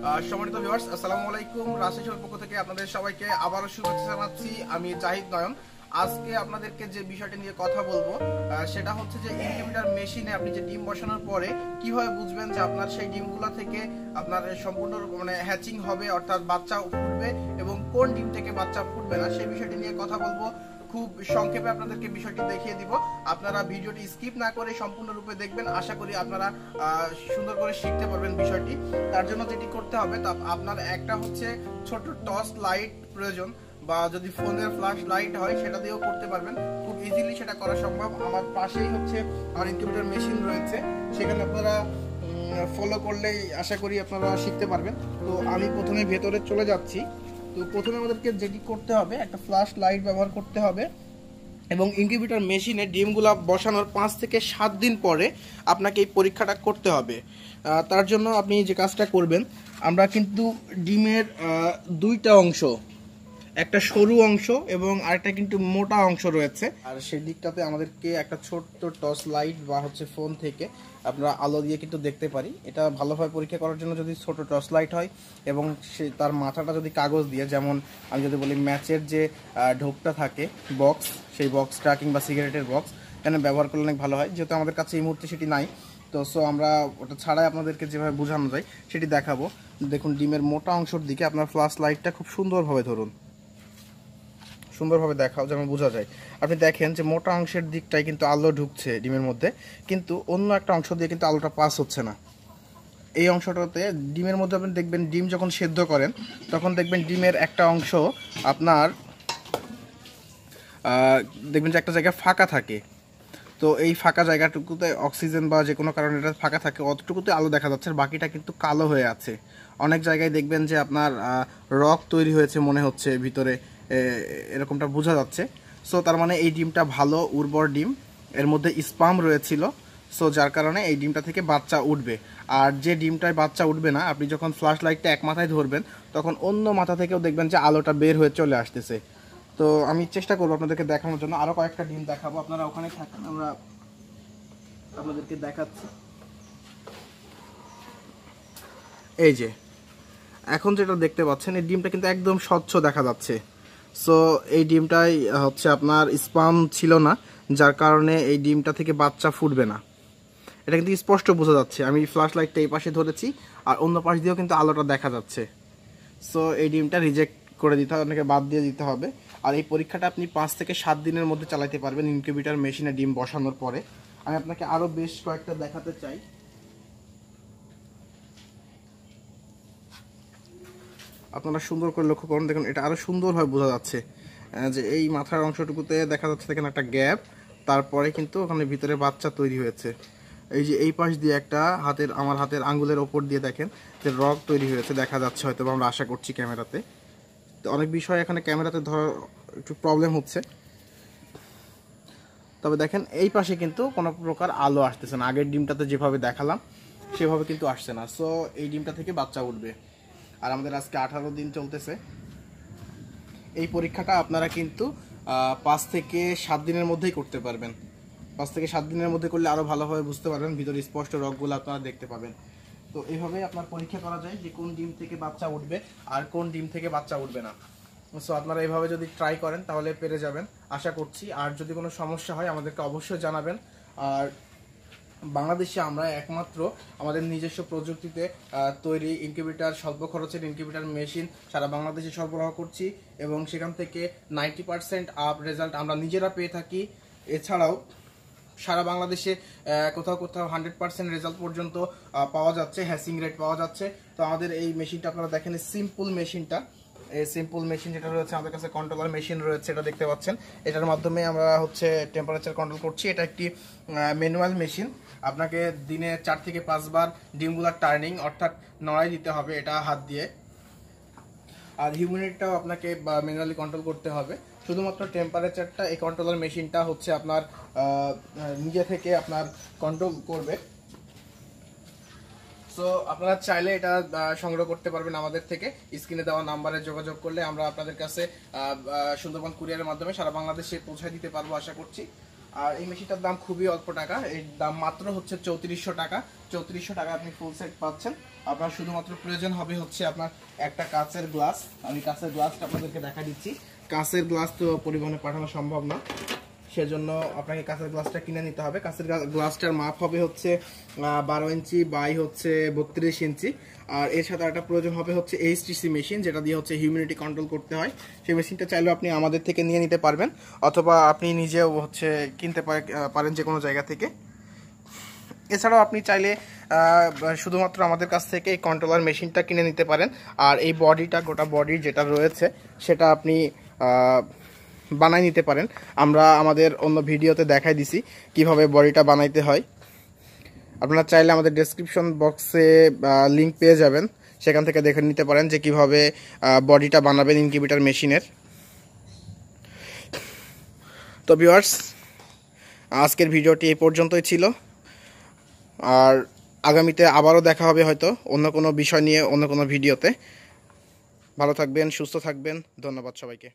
সম্মানিত ভিউয়ার্স আসসালামু আলাইকুম। রাজশাহীর পক্ষ থেকে আপনাদের সবাইকে আবারও শুভেচ্ছা জানাচ্ছি। আমি জাহিদ নয়ন। আজকে আপনাদেরকে যে বিষয়টা নিয়ে কথা বলব সেটা হচ্ছে যে ইনকিউবেটর মেশিনে আপনি যে ডিম বসানোর পরে কীভাবে বুঝবেন যে আপনার সেই ডিমগুলো থেকে আপনার সম্পূর্ণ মানে হ্যাচিং হবে, অর্থাৎ বাচ্চা ফুটবে এবং কোন ডিম থেকে বাচ্চা ফুটবে না, সেই বিষয়টি নিয়ে কথা বলব। খুব সংক্ষেপে আপনাদেরকে বিষয়টি দেখিয়ে দিব। আপনারা ভিডিওটি স্কিপ না করে সম্পূর্ণরূপে দেখবেন। আশা করি আপনারা সুন্দর করে শিখতে পারবেন বিষয়টি। তার জন্য যেটি করতে হবে, তা আপনার একটা হচ্ছে ছোট টর্চ লাইট প্রয়োজন বা যদি ফোনের ফ্ল্যাশ লাইট হয়, সেটা দিয়েও করতে পারবেন। খুব ইজিলি সেটা করা সম্ভব। আমার পাশেই হচ্ছে আমার ইনকিউবেটর মেশিন রয়েছে। সেখানে আপনারা ফলো করলেই আশা করি আপনারা শিখতে পারবেন। তো আমি প্রথমে ভেতরে চলে যাচ্ছি। তো প্রথমে আমাদেরকে যেটি করতে হবে, একটা ফ্ল্যাশ লাইট ব্যবহার করতে হবে এবং ইনকিউবেটর মেশিনে ডিমগুলা বসানোর পাঁচ থেকে সাত দিন পরে আপনাকে এই পরীক্ষাটা করতে হবে। তার জন্য আপনি যে কাজটা করবেন, আমরা কিন্তু ডিমের দুইটা অংশ একটা সরু অংশ এবং আরেকটা কিন্তু মোটা অংশ রয়েছে। আর সেই দিকটাতে আমাদেরকে একটা ছোট্ট টর্চ লাইট বা হচ্ছে ফোন থেকে আমরা আলো দিয়ে কিন্তু দেখতে পারি। এটা ভালোভাবে পরীক্ষা করার জন্য যদি ছোট টর্চ লাইট হয় এবং সে তার মাথাটা যদি কাগজ দিয়ে, যেমন আমি যদি বলি ম্যাচের যে ঢোকটা থাকে, বক্স, সেই বক্স বক্সটা কিংবা সিগারেটের বক্স, এখানে ব্যবহার করলে অনেক ভালো হয়। যেহেতু আমাদের কাছে এই মুহূর্তে সেটি নাই, তো সো আমরা ওটা ছাড়াই আপনাদেরকে যেভাবে বোঝানো যায় সেটি দেখাবো। দেখুন, ডিমের মোটা অংশের দিকে আপনার ফ্লাশ লাইটটা খুব সুন্দরভাবে ধরুন। সুন্দরভাবে দেখাও যেন বোঝা যায়। আপনি দেখেন যে মোটা অংশের দিকটাই কিন্তু আলো ঢুকছে ডিমের মধ্যে, কিন্তু অন্য একটা অংশ দিয়ে কিন্তু আলোটা পাস হচ্ছে না। এই অংশটাতে ডিমের মধ্যে আপনি দেখবেন ডিম যখন সেদ্ধ করেন, তখন দেখবেন ডিমের একটা অংশ আপনার দেখবেন যে একটা জায়গায় ফাঁকা থাকে। তো এই ফাঁকা জায়গাটুকুতে অক্সিজেন বা যে কোনো কারণে এটা ফাঁকা থাকে, অতটুকুতে আলো দেখা যাচ্ছে, বাকিটা কিন্তু কালো হয়ে আছে। অনেক জায়গায় দেখবেন যে আপনার রক তৈরি হয়েছে মনে হচ্ছে ভিতরে। এরকমটা বোঝা যাচ্ছে। সো তার মানে এই ডিমটা ভালো, উর্বর ডিম। এর মধ্যে স্পাম রয়েছিল। সো যার কারণে এই ডিমটা থেকে বাচ্চা উঠবে। আর যে ডিমটায় বাচ্চা উঠবে না, আপনি যখন ফ্ল্যাশ লাইটটা এক মাথায় ধরবেন, তখন অন্য মাথা থেকেও দেখবেন যে আলোটা বের হয়ে চলে আসতেছে। তো, আমি চেষ্টা করব আপনাদেরকে দেখানোর জন্য। আরও কয়েকটা ডিম দেখাবো। আপনারা ওখানে থাকেন, আমরা আপনাদেরকে দেখাচ্ছি। এই যে, এখন যেটা দেখতে পাচ্ছেন, এই ডিমটা কিন্তু একদম স্বচ্ছ দেখা যাচ্ছে। সো এই ডিমটাই হচ্ছে আপনার স্পাম ছিল না, যার কারণে এই ডিমটা থেকে বাচ্চা ফুটবে না। এটা কিন্তু স্পষ্ট বোঝা যাচ্ছে। আমি ফ্ল্যাশ লাইটটা এই পাশে ধরেছি, আর অন্য পাশ দিয়েও কিন্তু আলোটা দেখা যাচ্ছে। সো এই ডিমটা রিজেক্ট করে দিতে হবে আপনাকে বাদ দিয়ে দিতে হবে। আর এই পরীক্ষাটা আপনি পাঁচ থেকে সাত দিনের মধ্যে চালাতে পারবেন ইনকিউবেটর মেশিনে ডিম বসানোর পরে। আমি আপনাকে আরও বেশ কয়েকটা দেখাতে চাই। আপনারা সুন্দর করে লক্ষ্য করুন, দেখুন এটা আরও সুন্দরভাবে বোঝা যাচ্ছে যে এই মাথার অংশটুকুতে দেখা যাচ্ছে দেখেন একটা গ্যাপ, তারপরে কিন্তু ওখানে ভিতরে বাচ্চা তৈরি হয়েছে। এই যে এই পাশ দিয়ে একটা হাতের, আমার হাতের আঙ্গুলের ওপর দিয়ে দেখেন যে রক তৈরি হয়েছে, দেখা যাচ্ছে হয়তো আমরা আশা করছি ক্যামেরাতে। তো অনেক বিষয় এখানে ক্যামেরাতে ধর একটু প্রবলেম হচ্ছে। তবে দেখেন এই পাশে কিন্তু কোনো প্রকার আলো আসতেছে না। আগের ডিমটাতে যেভাবে দেখালাম, সেভাবে কিন্তু আসছে না। সো এই ডিমটা থেকে বাচ্চা উঠবে। আর আমাদের আজকে আঠারো দিন চলতেছে। এই পরীক্ষাটা আপনারা কিন্তু পাঁচ থেকে সাত দিনের মধ্যেই করতে পারবেন। পাঁচ থেকে সাত দিনের মধ্যে করলে আরও ভালোভাবে বুঝতে পারবেন, ভিতরে স্পষ্ট রগগুলো আপনারা দেখতে পাবেন। তো এইভাবেই আপনার পরীক্ষা করা যায় যে কোন ডিম থেকে বাচ্চা উঠবে আর কোন ডিম থেকে বাচ্চা উঠবে না। সো আপনারা এইভাবে যদি ট্রাই করেন, তাহলে পেরে যাবেন। আশা করছি, আর যদি কোনো সমস্যা হয়, আমাদেরকে অবশ্যই জানাবেন। আর বাংলাদেশে আমরা একমাত্র আমাদের নিজস্ব প্রযুক্তিতে তৈরি ইনকিউবেটার স্বল্প খরচের ইনকিউবেটার মেশিন সারা বাংলাদেশে সরবরাহ করছি এবং সেখান থেকে নাইনটি পার্সেন্ট আপ রেজাল্ট আমরা নিজেরা পেয়ে থাকি। এছাড়াও সারা বাংলাদেশে কোথাও কোথাও হান্ড্রেড পার্সেন্ট রেজাল্ট পর্যন্ত পাওয়া যাচ্ছে হ্যাসিং রেট পাওয়া যাচ্ছে। তো আমাদের এই মেশিনটা আপনারা দেখেন সিম্পল মেশিনটা এই সিম্পল মেশিন যেটা রয়েছে, আমাদের কাছে কন্ট্রোলার মেশিন রয়েছে, এটা দেখতে পাচ্ছেন। এটার মাধ্যমে আমরা হচ্ছে টেম্পারেচার কন্ট্রোল করছি। এটা একটি ম্যানুয়াল মেশিন আপনাকে দিনে চার থেকে পাঁচবার ডিমগুলার টার্নিং অর্থাৎ নড়াই দিতে হবে এটা হাত দিয়ে। আর হিউমিডিটিটাও আপনাকে ম্যানুয়ালি কন্ট্রোল করতে হবে। শুধুমাত্র টেম্পারেচারটা এই কন্ট্রোলার মেশিনটা হচ্ছে আপনার নিজে থেকে আপনার কন্ট্রোল করবে। সো আপনারা চাইলে এটা সংগ্রহ করতে পারবেন আমাদের থেকে। স্ক্রিনে দেওয়া নাম্বারে যোগাযোগ করলে আমরা আপনাদের কাছে সুন্দরবন কুরিয়ারের মাধ্যমে সারা বাংলাদেশে পৌঁছায় দিতে পারব আশা করছি। আর এই মেশিনটার দাম খুবই অল্প টাকা। এর দাম মাত্র হচ্ছে চৌত্রিশশো টাকা। চৌত্রিশশো টাকা আপনি ফুল সেট পাচ্ছেন। আপনার শুধুমাত্র প্রয়োজন হবে হচ্ছে আপনার একটা কাঁচের গ্লাস। আমি কাঁচের গ্লাসটা আপনাদেরকে দেখা দিচ্ছি। কাঁচের গ্লাস তো পরিবহনে পাঠানো সম্ভব না। সেজন্য আপনাকে কাঁচের গ্লাসটা কিনে নিতে হবে। কাঁচের গ্লাসটার মাপ হবে হচ্ছে বারো ইঞ্চি বাই হচ্ছে বত্রিশ ইঞ্চি। আর এর সাথে একটা প্রয়োজন হবে হচ্ছে এইচটিসি মেশিন, যেটা দিয়ে হচ্ছে হিউমিডিটি কন্ট্রোল করতে হয়। সেই মেশিনটা চাইলেও আপনি আমাদের থেকে নিয়ে নিতে পারবেন, অথবা আপনি নিজেও হচ্ছে কিনতে পারে- পারেন যে কোনো জায়গা থেকে। এছাড়াও আপনি চাইলে শুধুমাত্র আমাদের কাছ থেকে এই কন্ট্রোলার মেশিনটা কিনে নিতে পারেন। আর এই বডিটা, গোটা বডি যেটা রয়েছে, সেটা আপনি বানাই নিতে পারেন। আমরা আমাদের অন্য ভিডিওতে দেখাই দিছি কীভাবে বডিটা বানাইতে হয়। আপনারা চাইলে আমাদের ডেসক্রিপশন বক্সে লিংক পেয়ে যাবেন। সেখান থেকে দেখে নিতে পারেন যে কীভাবে বডিটা বানাবেন ইনকিউবেটার মেশিনের তো ভিউয়ার্স আজকের ভিডিওটি এই পর্যন্তই ছিল। আর আগামীতে আবারও দেখা হবে হয়তো অন্য কোনো বিষয় নিয়ে, অন্য কোনো ভিডিওতে। ভালো থাকবেন, সুস্থ থাকবেন। ধন্যবাদ সবাইকে।